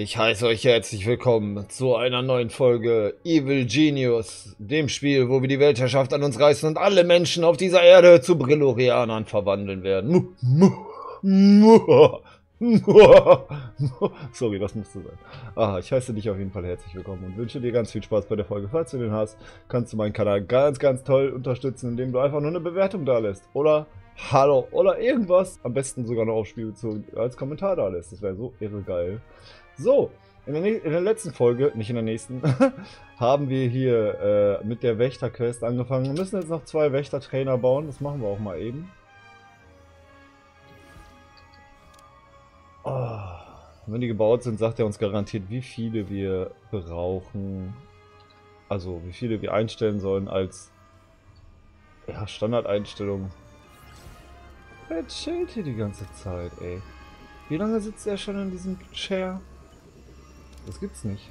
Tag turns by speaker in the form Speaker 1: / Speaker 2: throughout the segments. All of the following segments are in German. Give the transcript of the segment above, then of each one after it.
Speaker 1: Ich heiße euch herzlich willkommen zu einer neuen Folge Evil Genius, dem Spiel, wo wir die Weltherrschaft an uns reißen und alle Menschen auf dieser Erde zu Brillorianern verwandeln werden. Sorry, das musste sein. Aha, ich heiße dich auf jeden Fall herzlich willkommen und wünsche dir ganz viel Spaß bei der Folge. Falls du den hast, kannst du meinen Kanal ganz, ganz toll unterstützen, indem du einfach nur eine Bewertung da lässt. Oder Hallo oder irgendwas. Am besten sogar noch auf Spielbezogen als Kommentar da lässt. Das wäre so irre geil. So, in der, in der, letzten Folge, nicht in der nächsten, haben wir hier äh, mit der Wächterquest angefangen. Wir müssen jetzt noch zwei Wächtertrainer bauen. Das machen wir auch mal eben. Oh. Wenn die gebaut sind, sagt er uns garantiert, wie viele wir brauchen. Also, wie viele wir einstellen sollen als ja, Standardeinstellung. Wer chillt hier die ganze Zeit, ey? Wie lange sitzt er schon in diesem Chair? Das gibt's nicht.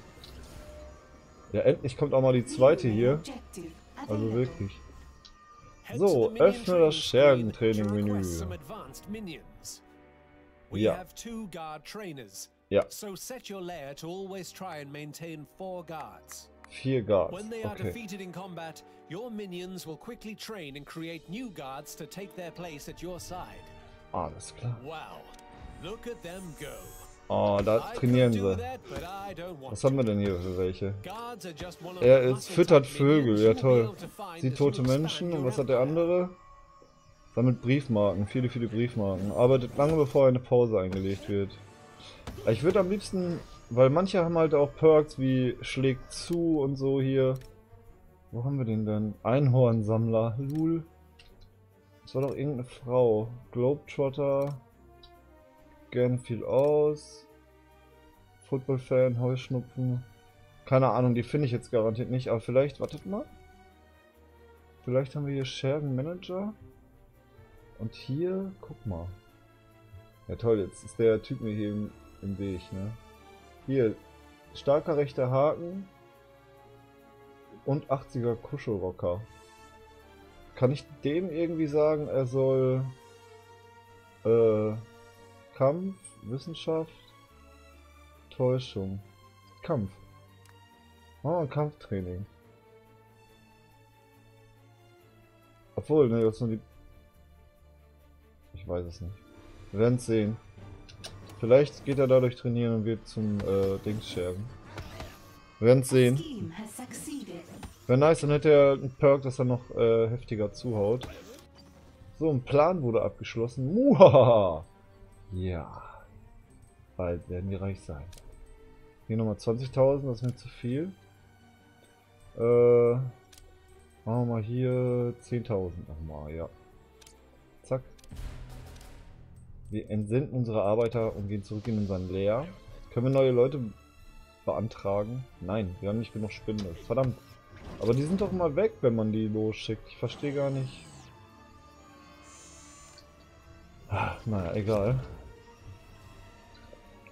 Speaker 1: Ja, endlich kommt auch mal die zweite hier. Also wirklich. So, öffne das Schergen-Training-Menü. Ja. Ja. So set your lair to always try and maintain four guards. Vier Guards. When they are okay. defeated in combat, your minions will quickly train and create new guards to take their place at your side. Alles klar. Wow. Look at them go. Oh, da trainieren sie. Was haben wir denn hier für welche? Er ist, füttert Vögel, ja toll. Sieht tote Menschen und was hat der andere? Sammelt Briefmarken, viele, viele Briefmarken. Arbeitet lange bevor eine Pause eingelegt wird. Ich würde am liebsten, weil manche haben halt auch Perks wie schlägt zu und so hier. Wo haben wir den denn? Einhornsammler, Lul. Das war doch irgendeine Frau. Globetrotter gern viel aus. Football-Fan, Heuschnupfen. Keine Ahnung, die finde ich jetzt garantiert nicht, aber vielleicht, wartet mal. Vielleicht haben wir hier Schergen Manager. Und hier, guck mal. Ja toll, jetzt ist der Typ mir hier im, im Weg, ne? Hier, starker rechter Haken. Und 80er Kuschelrocker. Kann ich dem irgendwie sagen, er soll äh, Kampf, Wissenschaft, Täuschung. Kampf. Oh, Kampftraining. Obwohl, ne, das sind die... Ich weiß es nicht. Wir werden sehen. Vielleicht geht er dadurch trainieren und wird zum äh, Dings scherben. Wir werden sehen. Wäre nice, dann hätte er einen Perk, dass er noch äh, heftiger zuhaut. So, ein Plan wurde abgeschlossen. Muhaha! Ja. Bald werden wir reich sein. Hier nochmal 20.000, das ist mir zu viel. Äh, machen wir mal hier 10.000 nochmal, ja. Zack. Wir entsenden unsere Arbeiter und gehen zurück in unseren Leer. Können wir neue Leute beantragen? Nein, wir haben nicht genug Spinde. Verdammt. Aber die sind doch mal weg, wenn man die losschickt. Ich verstehe gar nicht. Ach, naja, egal.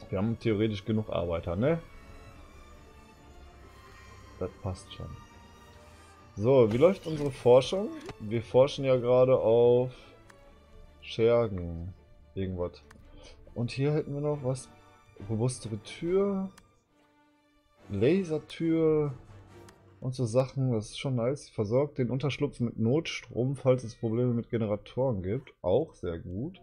Speaker 1: Wir haben theoretisch genug Arbeiter, ne? Das passt schon. So, wie läuft unsere Forschung? Wir forschen ja gerade auf Schergen. Irgendwas. Und hier hätten wir noch was. Robustere Tür. Lasertür. Und so Sachen. Das ist schon nice. Versorgt den Unterschlupf mit Notstrom, falls es Probleme mit Generatoren gibt. Auch sehr gut.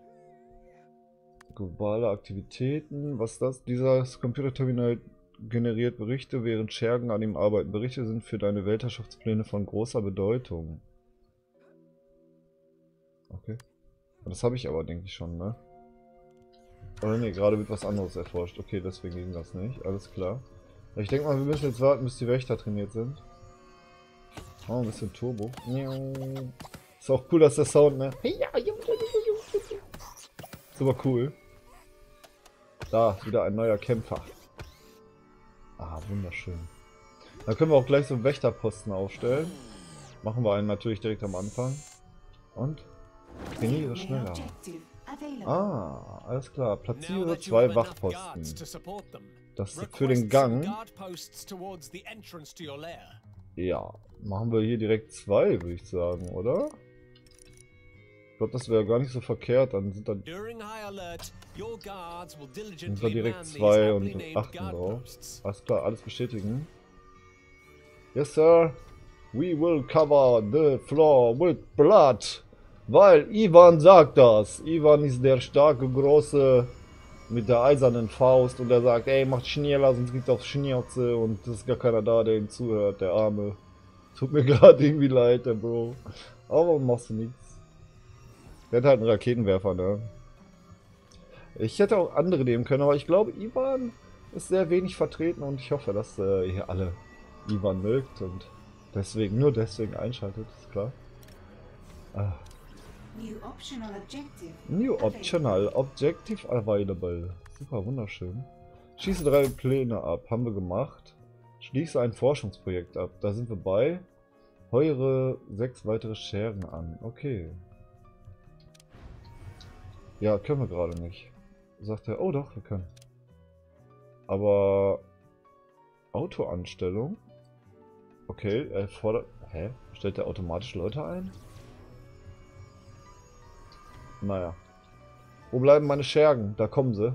Speaker 1: Globale Aktivitäten. Was ist das? Dieses Computerterminal generiert Berichte, während Schergen an ihm arbeiten. Berichte sind für deine Weltherrschaftspläne von großer Bedeutung. Okay. Das habe ich aber, denke ich schon, ne? Oder ne, gerade wird was anderes erforscht. Okay, deswegen ging das nicht. Alles klar. Ich denke mal, wir müssen jetzt warten, bis die Wächter trainiert sind. Oh, ein bisschen Turbo. Ist auch cool, dass der Sound, ne? Super cool. Da, wieder ein neuer Kämpfer. Ah, wunderschön. Dann können wir auch gleich so Wächterposten aufstellen. Machen wir einen natürlich direkt am Anfang. Und trainiere schneller. Ah, alles klar. Platziere zwei Wachposten. Das ist für den Gang. Ja, machen wir hier direkt zwei, würde ich sagen, oder? Glaube, das wäre gar nicht so verkehrt. Dann sind da, sind da direkt zwei und achten drauf. Alles klar, alles bestätigen. Yes, sir. We will cover the floor with blood. Weil Ivan sagt das. Ivan ist der starke, große mit der eisernen Faust und er sagt, ey, macht schneller, sonst geht's aufs Schnauze und es ist gar keiner da, der ihm zuhört, der Arme. Tut mir gerade irgendwie leid, der Bro. Aber machst du nichts. Der hat halt einen Raketenwerfer, ne? Ich hätte auch andere nehmen können, aber ich glaube, Ivan ist sehr wenig vertreten und ich hoffe, dass äh, ihr alle Ivan mögt und deswegen, nur deswegen einschaltet, ist klar. Ah. New Optional Objective. New Optional Objective Available. Super, wunderschön. Schieße drei Pläne ab. Haben wir gemacht. Schließe ein Forschungsprojekt ab. Da sind wir bei. Heure sechs weitere Scheren an. Okay. Ja, können wir gerade nicht. Sagt er, oh doch, wir können. Aber Autoanstellung? Okay, er fordert... Hä? Stellt er automatisch Leute ein? Naja. Wo bleiben meine Schergen? Da kommen sie.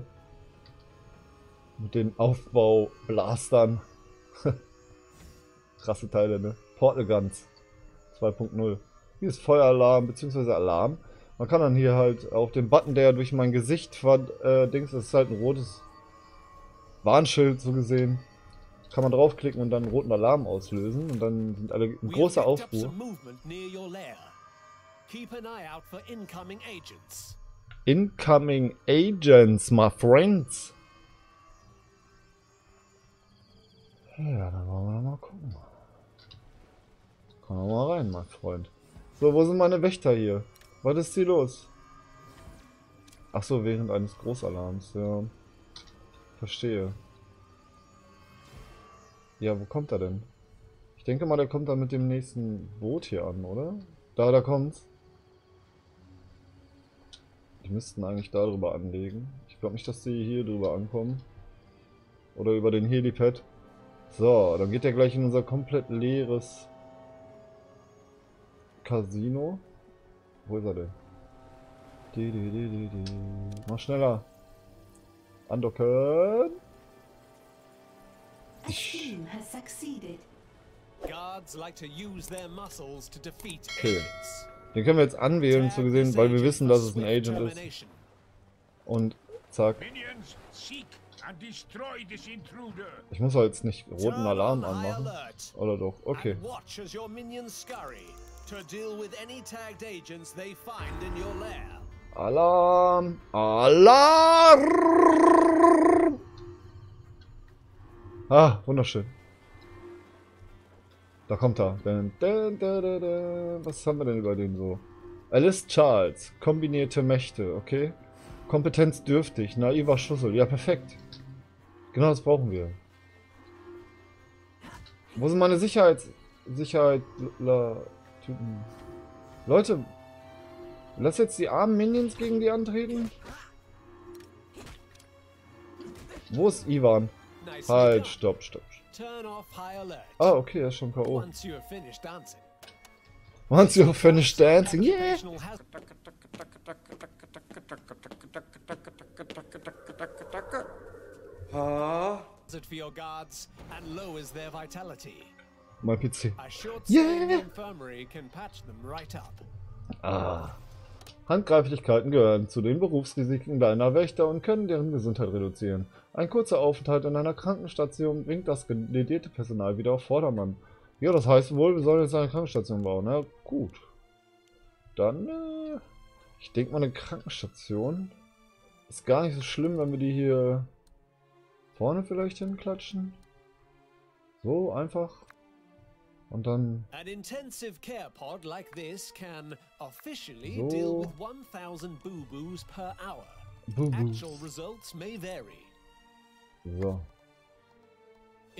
Speaker 1: Mit den Aufbaublastern. Krasse Teile, ne? Portal Guns 2.0. Hier ist Feueralarm bzw. Alarm. Man kann dann hier halt auf den Button, der durch mein Gesicht war, äh, Dings, das ist halt ein rotes Warnschild so gesehen. Kann man draufklicken und dann einen roten Alarm auslösen und dann sind alle ein großer Aufruhr. Incoming agents. Incoming agents, my friends. Ja, dann wollen wir mal gucken. Komm mal rein, mein Freund. So, wo sind meine Wächter hier? Was ist hier los? Ach so, während eines Großalarms, ja. Verstehe. Ja, wo kommt er denn? Ich denke mal, der kommt dann mit dem nächsten Boot hier an, oder? Da, da kommt's. Die müssten eigentlich darüber anlegen. Ich glaube nicht, dass die hier drüber ankommen. Oder über den Helipad. So, dann geht der gleich in unser komplett leeres Casino. Wo ist er denn? Die, die, die, die, Mach schneller. Andocken. Okay. Den können wir jetzt anwählen, so gesehen, weil wir wissen, dass es ein Agent ist. Und zack. Ich muss halt jetzt nicht roten Alarm anmachen. Oder doch? Okay. Alarm! Alarm! Ah, wunderschön. Da kommt er. Was haben wir denn über den so? Alice Charles. Kombinierte Mächte, okay. Kompetenz dürftig. Naiver Schussel. Ja, perfekt. Genau das brauchen wir. Wo sind meine Sicherheits... Sicherheit... Typen? Leute, lass jetzt die armen Minions gegen die antreten. Wo ist Ivan? Halt, stopp, stopp. Ah, okay, er ist schon K.O. Once you're finished dancing. Yeah! Ah. for your guards and lowers their vitality. Mein PC. Yeah! Ah. Handgreiflichkeiten gehören zu den Berufsrisiken deiner Wächter und können deren Gesundheit reduzieren. Ein kurzer Aufenthalt in einer Krankenstation bringt das ledierte Personal wieder auf Vordermann. Ja, das heißt wohl, wir sollen jetzt eine Krankenstation bauen. Na gut. Dann, äh, ich denke mal, eine Krankenstation ist gar nicht so schlimm, wenn wir die hier vorne vielleicht hinklatschen. So, einfach. Und dann. An intensive care pod like this can officially so. deal with 1000 boo-boos per hour. Boo Actual results may vary. So.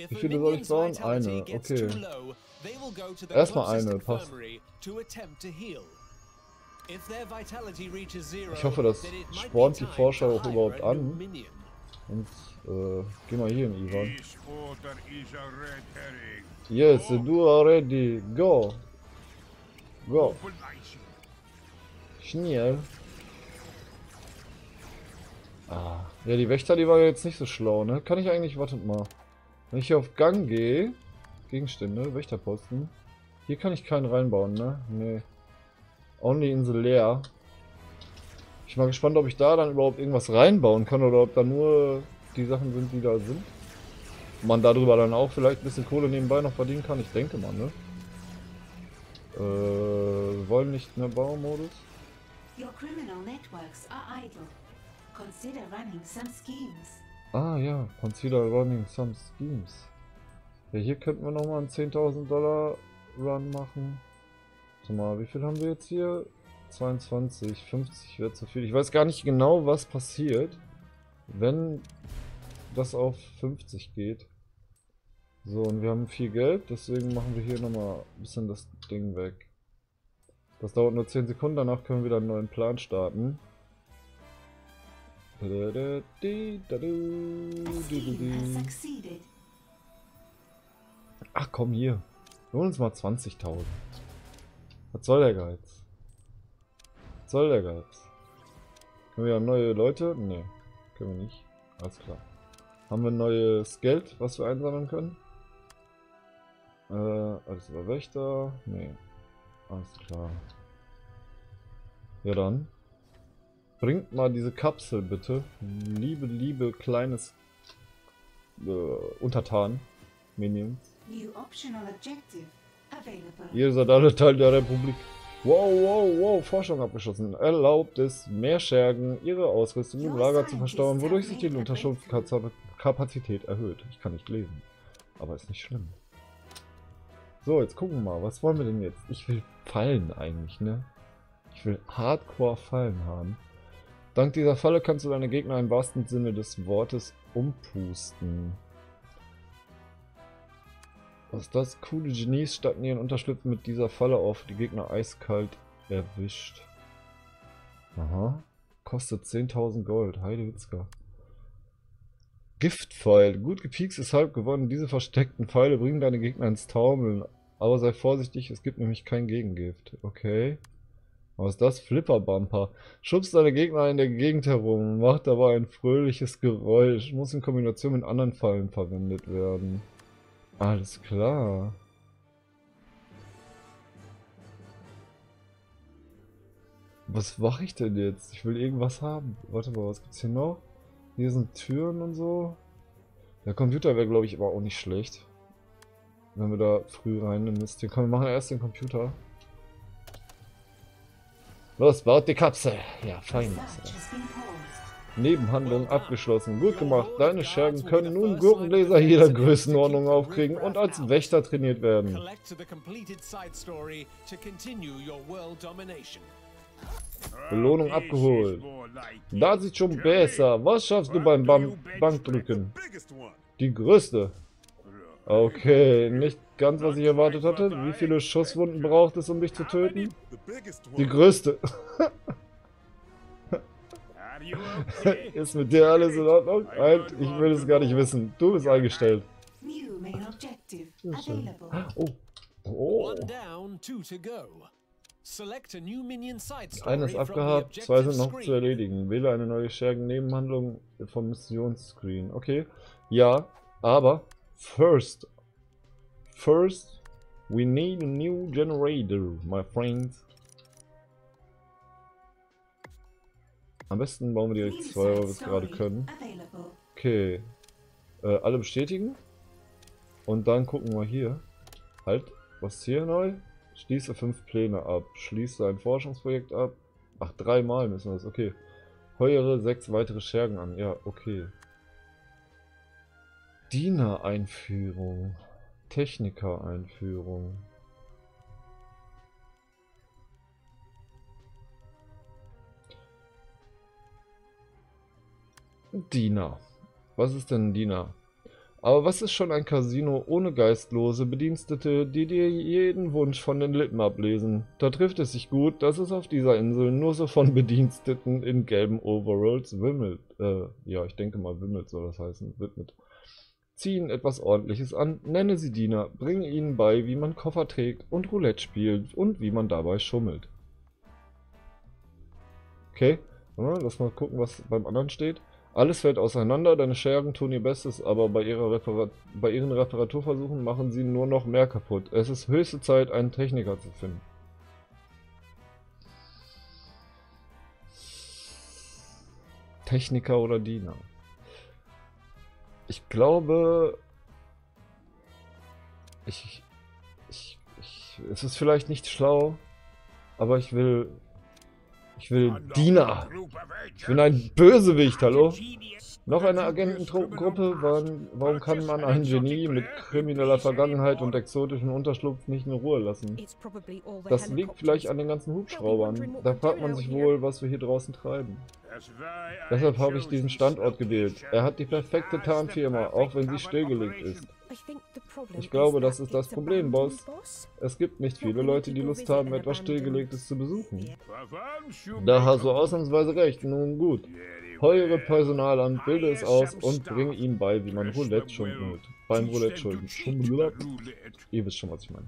Speaker 1: Wie viele soll ich bauen? Eine, okay. Erstmal eine, passt. Ich hoffe, das spornt die Forscher auch überhaupt an. Und äh, geh mal hier in Ivan. Yes, do already. Go. Go. Schnell. Ah. Ja, die Wächter, die war jetzt nicht so schlau, ne? Kann ich eigentlich, wartet mal. Wenn ich hier auf Gang gehe, Gegenstände, Wächterposten. Hier kann ich keinen reinbauen, ne? Nee. Only Insel leer. Ich bin mal gespannt, ob ich da dann überhaupt irgendwas reinbauen kann oder ob da nur die Sachen sind, die da sind. Man darüber dann auch vielleicht ein bisschen Kohle nebenbei noch verdienen kann. Ich denke mal, ne? Äh, wollen nicht mehr Baumodus? Ah ja, consider running some schemes. Ja, hier könnten wir nochmal einen 10.000 Dollar Run machen. Mal, wie viel haben wir jetzt hier? 22, 50 wird zu viel. Ich weiß gar nicht genau, was passiert, wenn das auf 50 geht. So, und wir haben viel Geld, deswegen machen wir hier nochmal ein bisschen das Ding weg. Das dauert nur 10 Sekunden, danach können wir wieder einen neuen Plan starten. Ach komm hier. Wir holen uns mal 20.000. Was soll der Geiz? Was soll der Geiz? Können wir neue Leute? Ne, können wir nicht. Alles klar. Haben wir neues Geld, was wir einsammeln können? Äh, alles über Wächter? Ne. Alles klar. Ja dann. Bringt mal diese Kapsel bitte. Liebe, liebe kleines äh, Untertan. Minions. Ihr seid alle Teil der Republik. Wow, wow, wow, Forschung abgeschlossen. Erlaubt es mehr Schergen, ihre Ausrüstung im Lager zu verstauen, wodurch sich die Unterschusskapazität erhöht. Ich kann nicht lesen. Aber ist nicht schlimm. So, jetzt gucken wir mal. Was wollen wir denn jetzt? Ich will Fallen eigentlich, ne? Ich will Hardcore Fallen haben. Dank dieser Falle kannst du deine Gegner im wahrsten Sinne des Wortes umpusten. Was ist das? Coole Genies stagnieren und unterschlüpfen mit dieser Falle auf, die Gegner eiskalt erwischt. Aha. Kostet 10.000 Gold. Heidewitzka. Giftpfeil. Gut gepiekst ist halb gewonnen. Diese versteckten Pfeile bringen deine Gegner ins Taumeln. Aber sei vorsichtig, es gibt nämlich kein Gegengift. Okay. Was ist das? Flipper-Bumper. Schubst deine Gegner in der Gegend herum, macht dabei ein fröhliches Geräusch. Muss in Kombination mit anderen Fallen verwendet werden. Alles klar. Was mache ich denn jetzt? Ich will irgendwas haben. Warte mal, was gibt's hier noch? Hier sind Türen und so. Der Computer wäre, glaube ich, aber auch nicht schlecht. Wenn wir da früh rein investieren. Komm, wir machen erst den Computer. Los, baut die Kapsel. Ja, fein. Nebenhandlung abgeschlossen. Gut gemacht. Deine Schergen können nun Gurkengläser jeder Größenordnung aufkriegen und als Wächter trainiert werden. Belohnung abgeholt. Da sieht schon besser. Was schaffst du beim Bam Bankdrücken? Die größte. Okay, nicht ganz, was ich erwartet hatte. Wie viele Schusswunden braucht es, um mich zu töten? Die größte. Ist mit dir alles in Ordnung? Halt, ich will es gar nicht wissen. Du bist eingestellt. Oh. Oh. Eines abgehakt, zwei sind noch zu erledigen. Wähle eine neue Schergen-Nebenhandlung vom Missionsscreen. Okay. Ja, aber first, first, we need a new generator, my friends. Am besten bauen wir direkt zwei, weil wir es gerade können. Okay. Äh, alle bestätigen. Und dann gucken wir hier. Halt, was ist hier neu? Schließe fünf Pläne ab. Schließe ein Forschungsprojekt ab. Ach, dreimal müssen wir das. Okay. Heuere sechs weitere Schergen an. Ja, okay. Diener-Einführung. Techniker-Einführung. Diener. Was ist denn ein Diener? Aber was ist schon ein Casino ohne geistlose Bedienstete, die dir jeden Wunsch von den Lippen ablesen? Da trifft es sich gut, dass es auf dieser Insel nur so von Bediensteten in gelben Overalls wimmelt. Äh, ja, ich denke mal wimmelt soll das heißen, widmet. Ziehen etwas ordentliches an, nenne sie Diener, bringe ihnen bei, wie man Koffer trägt und Roulette spielt und wie man dabei schummelt. Okay, lass mal gucken, was beim anderen steht. Alles fällt auseinander, deine Schergen tun ihr Bestes, aber bei, bei ihren Reparaturversuchen machen sie nur noch mehr kaputt. Es ist höchste Zeit, einen Techniker zu finden. Techniker oder Diener. Ich glaube, ich, ich, ich, es ist vielleicht nicht schlau, aber ich will ich will Diener. Ich bin ein Bösewicht, hallo? Noch eine Agentengruppe? Warum kann man ein Genie mit krimineller Vergangenheit und exotischem Unterschlupf nicht in Ruhe lassen? Das liegt vielleicht an den ganzen Hubschraubern. Da fragt man sich wohl, was wir hier draußen treiben. Deshalb habe ich diesen Standort gewählt. Er hat die perfekte Tarnfirma, auch wenn sie stillgelegt ist. Ich glaube, das ist das Problem, Boss. Es gibt nicht viele Leute, die Lust haben, etwas Stillgelegtes zu besuchen. Da hast du ausnahmsweise recht. Nun gut. Heure Personal an, bilde es aus und bringe ihm bei, wie man Roulette schuldet. Beim Roulette schulden. Ihr wisst schon, was ich meine.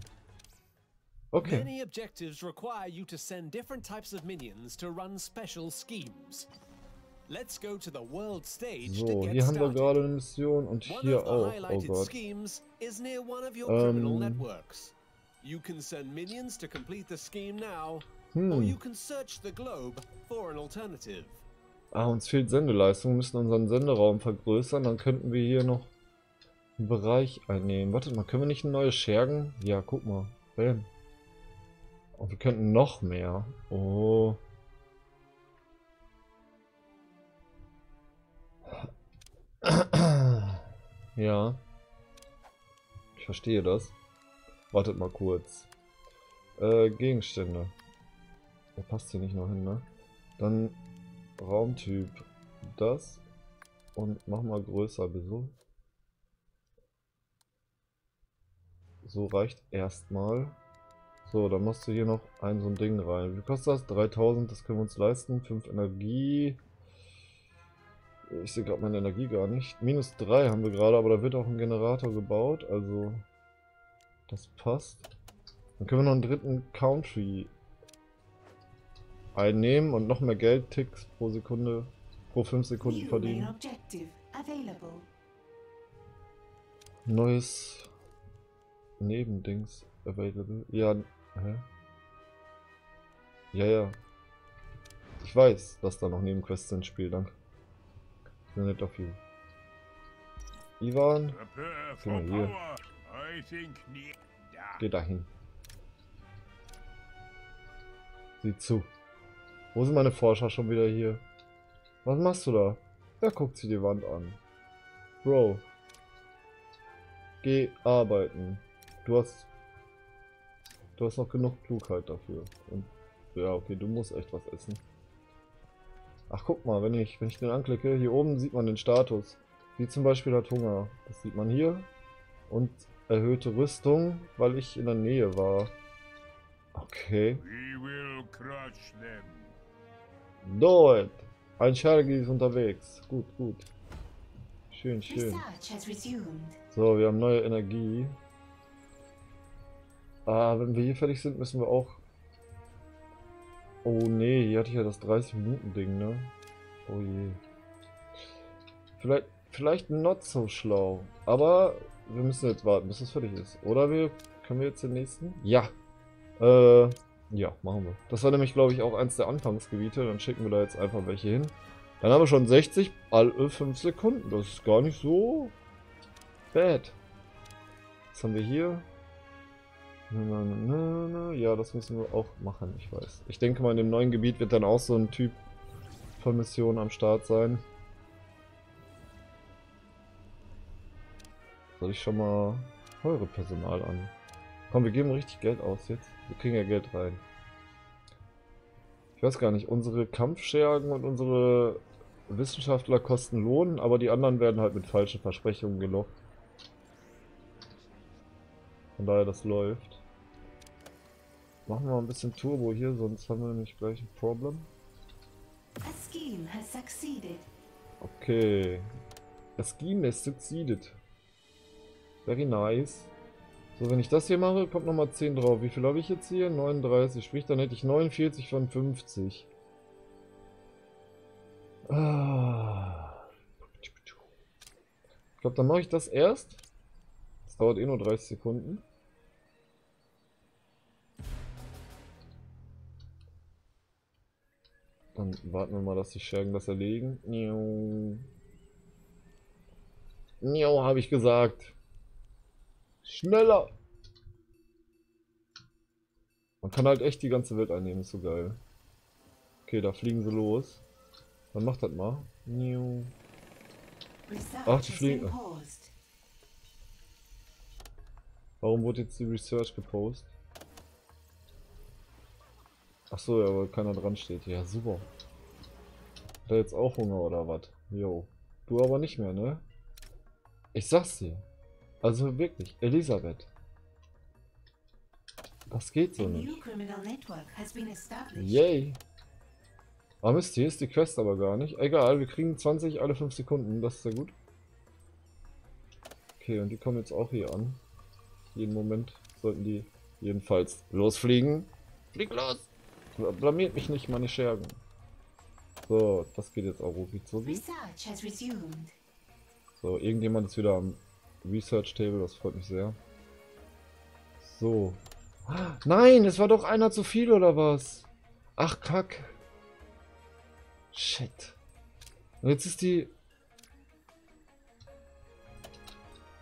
Speaker 1: Okay. Many objectives require you to send different types of minions to run special schemes. So, hier haben wir gerade eine Mission und hier auch. Oh Gott. Ähm. You can send minions to complete the scheme now, hm. or you can search the globe for an alternative. Ah, uns fehlt Sendeleistung. Wir müssen unseren Senderaum vergrößern. Dann könnten wir hier noch einen Bereich einnehmen. Wartet mal, können wir nicht ein neues Schergen? Ja, guck mal. Bam. Und wir könnten noch mehr. Oh. Ja. Ich verstehe das. Wartet mal kurz. Äh, Gegenstände. Der passt hier nicht noch hin, ne? Dann Raumtyp. Das. Und mach mal größer, wieso? So reicht erstmal. So, dann machst du hier noch ein so ein Ding rein. Wie kostet das? 3000, das können wir uns leisten. 5 Energie. Ich sehe gerade meine Energie gar nicht. Minus 3 haben wir gerade, aber da wird auch ein Generator gebaut, also das passt. Dann können wir noch einen dritten Country einnehmen und noch mehr Geldticks pro Sekunde, pro 5 Sekunden verdienen. Neues Nebendings available. Ja, hä? Ja, ja. Ich weiß, dass da noch Nebenquests sind, Spiel, danke. Sind nicht doch viel. Ivan. Guck hier. Geh dahin. Sieh zu. Wo sind meine Forscher schon wieder hier? Was machst du da? Wer guckt sich die Wand an? Bro. Geh arbeiten. Du hast... Du hast noch genug Klugheit dafür. Und ja, okay, du musst echt was essen. Ach guck mal, wenn ich, wenn ich den anklicke, hier oben sieht man den Status. Wie zum Beispiel hat Hunger. Das sieht man hier. Und erhöhte Rüstung, weil ich in der Nähe war. Okay. Do it. Ein Schergi ist unterwegs. Gut, gut. Schön, schön. So, wir haben neue Energie. Ah, wenn wir hier fertig sind, müssen wir auch Oh nee, hier hatte ich ja das 30-Minuten-Ding, ne? Oh je. Vielleicht, vielleicht not so schlau. Aber wir müssen jetzt warten, bis es fertig ist. Oder wir, können wir jetzt den nächsten? Ja. Äh, ja, machen wir. Das war nämlich, glaube ich, auch eins der Anfangsgebiete. Dann schicken wir da jetzt einfach welche hin. Dann haben wir schon 60 alle 5 Sekunden. Das ist gar nicht so bad. Was haben wir hier? Ja, das müssen wir auch machen, ich weiß. Ich denke mal, in dem neuen Gebiet wird dann auch so ein Typ von Mission am Start sein. Soll ich schon mal eure Personal an? Komm, wir geben richtig Geld aus jetzt. Wir kriegen ja Geld rein. Ich weiß gar nicht, unsere Kampfschergen und unsere Wissenschaftler kosten Lohn, aber die anderen werden halt mit falschen Versprechungen gelockt. Von daher, das läuft. Machen wir mal ein bisschen Turbo hier, sonst haben wir nämlich gleich ein Problem. Okay. A scheme has succeeded. Very nice. So, wenn ich das hier mache, kommt nochmal 10 drauf. Wie viel habe ich jetzt hier? 39. Sprich, dann hätte ich 49 von 50. Ah. Ich glaube, dann mache ich das erst. Das dauert eh nur 30 Sekunden. Dann warten wir mal, dass die Schergen das erlegen. Niu. Niu, habe ich gesagt. Schneller! Man kann halt echt die ganze Welt einnehmen, ist so geil. Okay, da fliegen sie los. Dann macht das mal. Niu. Ach, die fliegen. Warum wurde jetzt die Research gepostet? Ach so, ja, weil keiner dran steht. Ja, super. Hat er jetzt auch Hunger oder was? Jo. Du aber nicht mehr, ne? Ich sag's dir. Also wirklich, Elisabeth. Das geht so nicht. Yay. Ah Mist, hier ist die Quest aber gar nicht. Egal, wir kriegen 20 alle 5 Sekunden, das ist sehr gut. Okay, und die kommen jetzt auch hier an. Jeden Moment sollten die jedenfalls losfliegen. Flieg los! Blamiert mich nicht, meine Schergen. So, das geht jetzt auch rucki zucki. So, irgendjemand ist wieder am Research Table, das freut mich sehr. So. Nein, es war doch einer zu viel oder was? Ach, kack. Shit. Und jetzt ist die...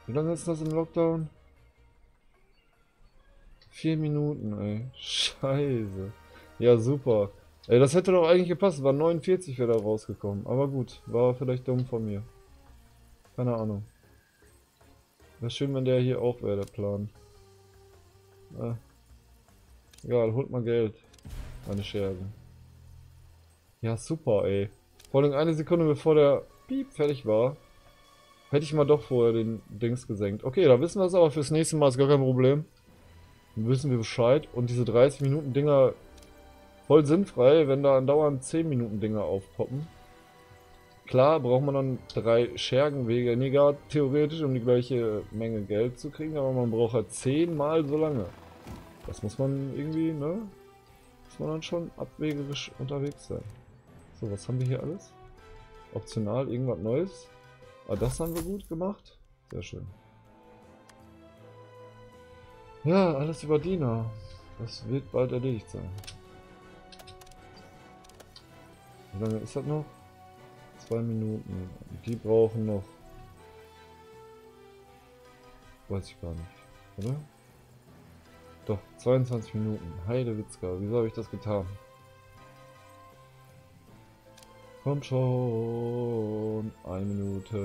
Speaker 1: Wie lange ist das im Lockdown? Vier Minuten, ey. Scheiße. Ja, super. Ey, das hätte doch eigentlich gepasst. War 49 wäre da rausgekommen. Aber gut, war vielleicht dumm von mir. Keine Ahnung. Wäre schön, wenn der hier auch wäre, der Plan. Ah. Egal, holt mal Geld. Meine Schergen. Ja, super, ey. Vor allem eine Sekunde bevor der Piep fertig war, hätte ich mal doch vorher den Dings gesenkt. Okay, da wissen wir es aber fürs nächste Mal ist gar kein Problem. Dann wissen wir Bescheid. Und diese 30 Minuten Dinger voll sinnfrei, wenn da andauernd 10 Minuten Dinger aufpoppen. Klar braucht man dann drei Schergen weniger theoretisch, um die gleiche Menge Geld zu kriegen, aber man braucht halt zehnmal so lange. Das muss man irgendwie, ne? Muss man dann schon abwegerisch unterwegs sein. So, was haben wir hier alles? Optional, irgendwas Neues. Ah, das haben wir gut gemacht. Sehr schön. Ja, alles über Diener. Das wird bald erledigt sein. Wie lange ist das noch? Zwei Minuten. Die brauchen noch. Weiß ich gar nicht, oder? Doch, 22 Minuten. Heidewitzka, wieso habe ich das getan? Komm schon. Eine Minute.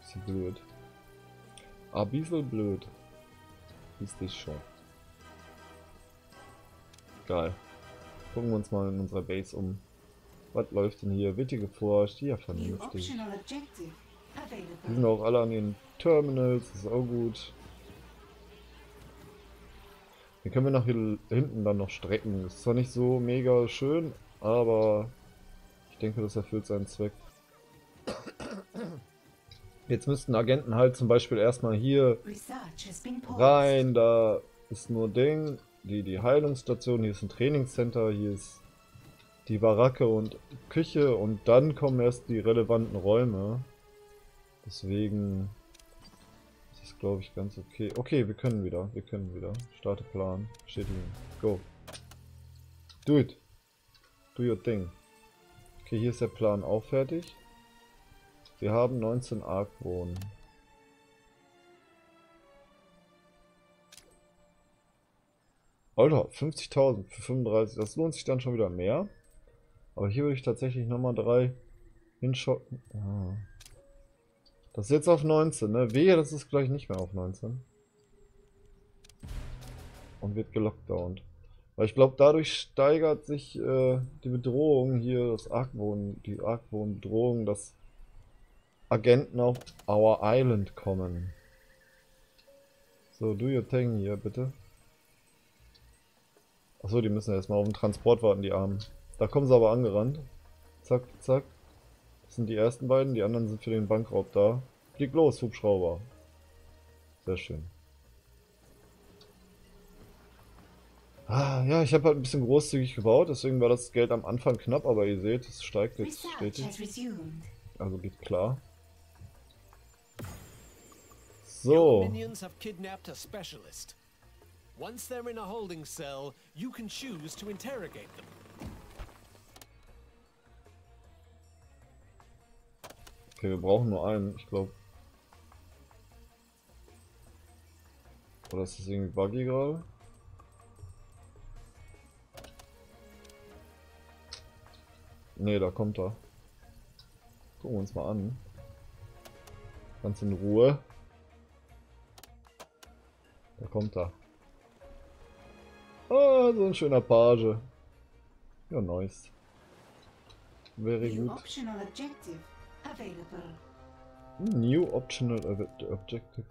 Speaker 1: Bisschen blöd. Ein bisschen blöd. Ist das schon. Geil. Gucken wir uns mal in unserer Base um. Was läuft denn hier? Wird hier geforscht? Ja, vernünftig. Die sind auch alle an den Terminals, das ist auch gut. Hier können wir nach hier hinten dann noch strecken. Ist zwar nicht so mega schön, aber ich denke, das erfüllt seinen Zweck. Jetzt müssten Agenten halt zum Beispiel erstmal hier rein, da ist nur Ding, die, die Heilungsstation, hier ist ein Trainingscenter, hier ist die Baracke und Küche und dann kommen erst die relevanten Räume. Deswegen glaube ich, ganz okay. Okay, wir können wieder. Wir können wieder. Starte Plan. Bestätigen. Go. Do it. Do your thing. Okay, hier ist der Plan auch fertig. Wir haben 19 Argwohn. Alter, 50.000 für 35. Das lohnt sich dann schon wieder mehr. Aber hier würde ich tatsächlich nochmal drei hinschotten. Ah. Das ist jetzt auf 19, ne? Wehe, das ist gleich nicht mehr auf 19. Und wird gelockdownt. Weil ich glaube, dadurch steigert sich äh, die Bedrohung hier, das Argwohn, die Argwohn-Bedrohung, dass Agenten auf Our Island kommen. So, do your thing hier, bitte. Achso, die müssen erstmal auf den Transport warten, die Armen. Da kommen sie aber angerannt. Zack, zack. Das sind die ersten beiden, die anderen sind für den Bankraub da. Flieg los, Hubschrauber. Sehr schön. Ah, ja, ich habe halt ein bisschen großzügig gebaut, deswegen war das Geld am Anfang knapp, aber ihr seht, es steigt jetzt stetig. Also geht klar. So. Once they're in a holding cell, you can choose to interrogate them. Okay, wir brauchen nur einen, ich glaube. Oder ist das irgendwie buggy gerade? Ne, da kommt er. Gucken wir uns mal an. Ganz in Ruhe. Da kommt er. So ein schöner Page. Ja, nice. Very good. New Optional Objective.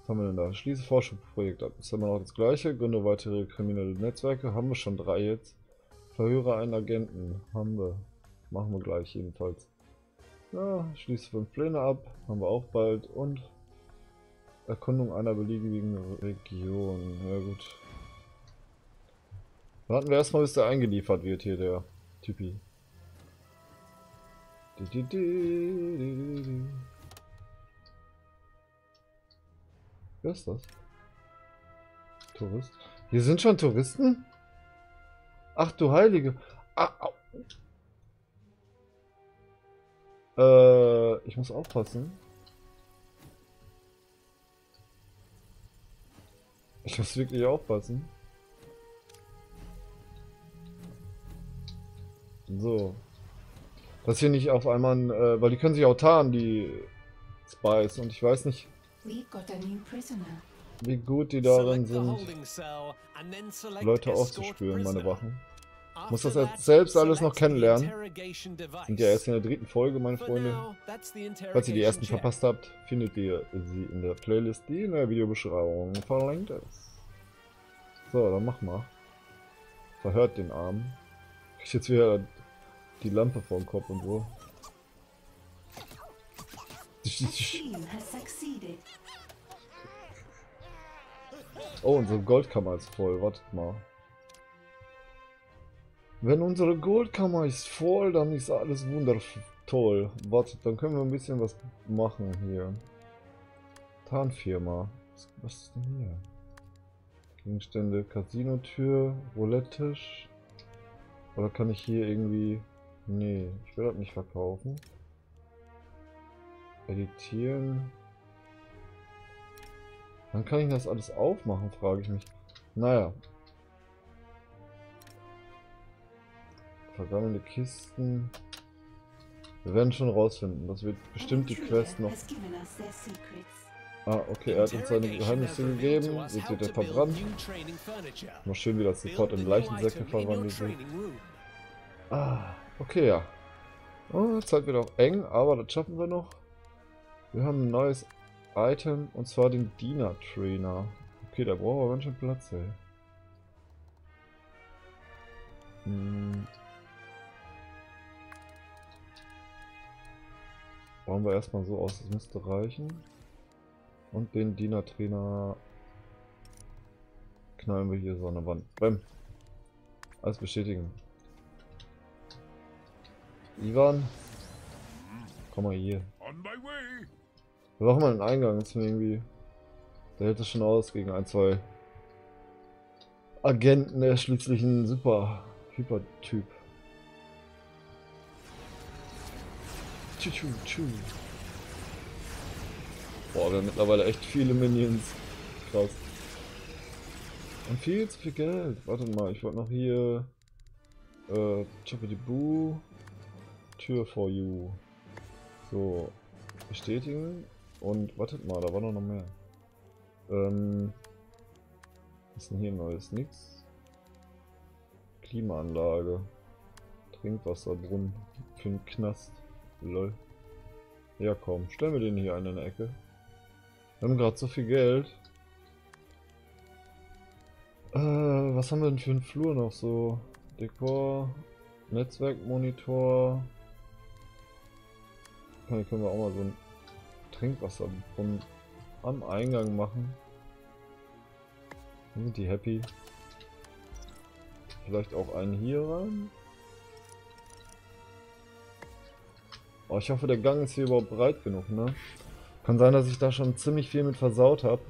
Speaker 1: Was haben wir denn da? Schließe Forschungsprojekt ab. Ist immer noch das gleiche. Gründe weitere kriminelle Netzwerke. Haben wir schon drei jetzt. Verhöre einen Agenten. Haben wir. Machen wir gleich jedenfalls. Ja, schließe fünf Pläne ab. Haben wir auch bald. Und Erkundung einer beliebigen Region. Ja gut. Warten wir erstmal, bis der eingeliefert wird hier, der Typi. Wer ist das? Tourist? Hier sind schon Touristen? Ach du Heilige. Ah, äh, ich muss aufpassen. Ich muss wirklich aufpassen. So. Dass hier nicht auf einmal, äh, weil die können sich auch tarnen, die Spies. Und ich weiß nicht, wie gut die darin sind, Leute auszuspüren, meine Wachen. Ich muss das jetzt selbst alles noch kennenlernen. Sind ja erst in der dritten Folge, meine Freunde. Falls ihr die ersten verpasst habt, findet ihr sie in der Playlist, die in der Videobeschreibung verlinkt ist. So, dann mach mal. Verhört den Arm. Ich jetzt wieder die Lampe vor dem Kopf und so. Oh, unsere Goldkammer ist voll. Wartet mal. Wenn unsere Goldkammer ist voll, dann ist alles wundertoll. Wartet, dann können wir ein bisschen was machen hier. Tarnfirma. Was, was ist denn hier? Gegenstände, Casino-Tür, Roulette-Tisch. Oder kann ich hier irgendwie... Nee, ich will das nicht verkaufen. Editieren. Wann kann ich das alles aufmachen, frage ich mich. Naja. Vergammelte Kisten. Wir werden schon rausfinden. Das wird bestimmt die Quest noch. Ah, okay, er hat uns seine Geheimnisse gegeben. Jetzt wird er verbrannt. Noch schön, wie das sofort in Leichensäcke verwandelt wird. Ah, okay, ja. Oh, Zeit wird auch eng, aber das schaffen wir noch. Wir haben ein neues Item und zwar den Diener Trainer. Okay, da brauchen wir ganz schön Platz, ey. Hm. Bauen wir erstmal so aus, das müsste reichen. Und den Diener Trainer knallen wir hier so an der Wand. Bäm. Alles bestätigen. Ivan. Komm mal hier. Wir machen mal einen Eingang, das irgendwie. Der hält es schon aus gegen ein, zwei Agenten, der ist schließlich ein super Hyper-Typ. Boah, wir haben mittlerweile echt viele Minions. Krass. Und viel zu viel Geld. Warte mal, ich wollte noch hier. Äh, Chippity Boo. Tür for you. So. Bestätigen. Und wartet mal, da war noch mehr. Ähm, was ist denn hier Neues? Nix. Klimaanlage. Trinkwasserbrunnen. Für einen Knast. Lol. Ja komm, stellen wir den hier in eine Ecke. Wir haben gerade so viel Geld. Äh, was haben wir denn für einen Flur noch so? Dekor, Netzwerkmonitor. Hier können wir auch mal so ein Trinkwasserbrunnen am Eingang machen. Sind die happy? Vielleicht auch einen hier rein. Oh, ich hoffe, der Gang ist hier überhaupt breit genug, ne? Kann sein, dass ich da schon ziemlich viel mit versaut habe.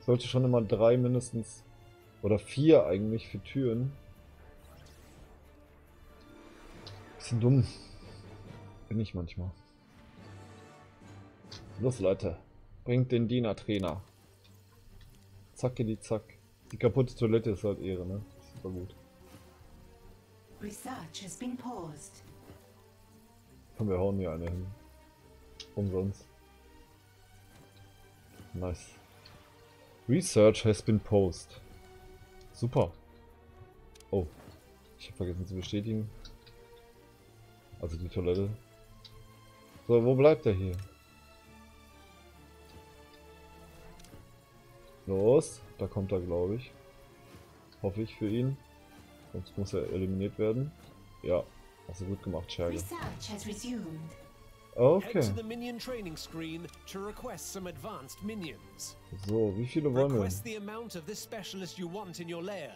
Speaker 1: Sollte schon immer drei mindestens oder vier eigentlich für Türen. Bisschen dumm. Bin ich manchmal. Los Leute, bringt den Diener-Trainer. Zacke die Zack. Die kaputte Toilette ist halt Ehre, ne? Super gut. Research has been paused. Komm, wir hauen hier eine hin. Umsonst. Nice. Research has been posted. Super. Oh. Ich habe vergessen zu bestätigen. Also die Toilette. So, wo bleibt er hier? Los, da kommt er, glaube ich. Hoffe ich für ihn. Sonst muss er eliminiert werden. Ja, hast du gut gemacht, Scherge. Okay. So, wie viele wollen wir? the amount of this specialist you want in your lair.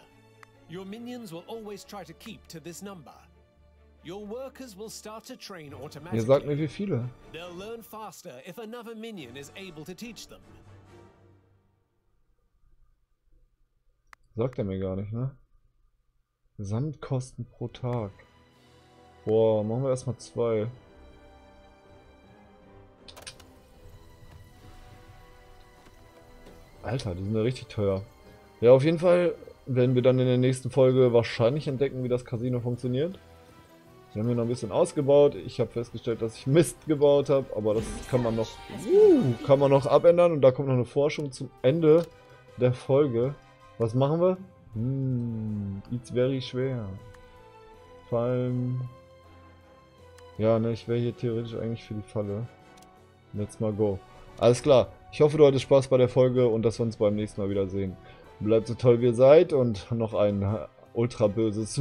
Speaker 1: Your minions will always try to keep to this number. Ihr sagt mir wie viele? They'll learn faster if another minion is able to teach them. Sagt er mir gar nicht, ne? Gesamtkosten pro Tag. Boah, machen wir erstmal zwei. Alter, die sind ja richtig teuer. Ja, auf jeden Fall werden wir dann in der nächsten Folge wahrscheinlich entdecken, wie das Casino funktioniert. Wir haben hier noch ein bisschen ausgebaut. Ich habe festgestellt, dass ich Mist gebaut habe, aber das kann man noch, uh, kann man noch abändern. Und da kommt noch eine Forschung zum Ende der Folge. Was machen wir? Hm, it's very schwer. Vor allem... Ja, ne, ich wäre hier theoretisch eigentlich für die Falle. Let's mal go. Alles klar. Ich hoffe, du hattest Spaß bei der Folge und dass wir uns beim nächsten Mal wiedersehen. Bleibt so toll, wie ihr seid und noch ein ultra böses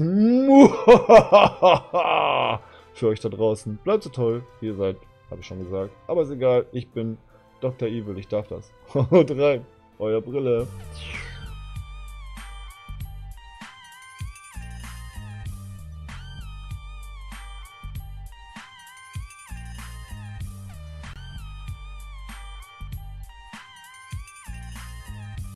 Speaker 1: für euch da draußen. Bleibt so toll, wie ihr seid, habe ich schon gesagt. Aber ist egal, ich bin Dr. Evil, ich darf das. Haut rein, euer Brille.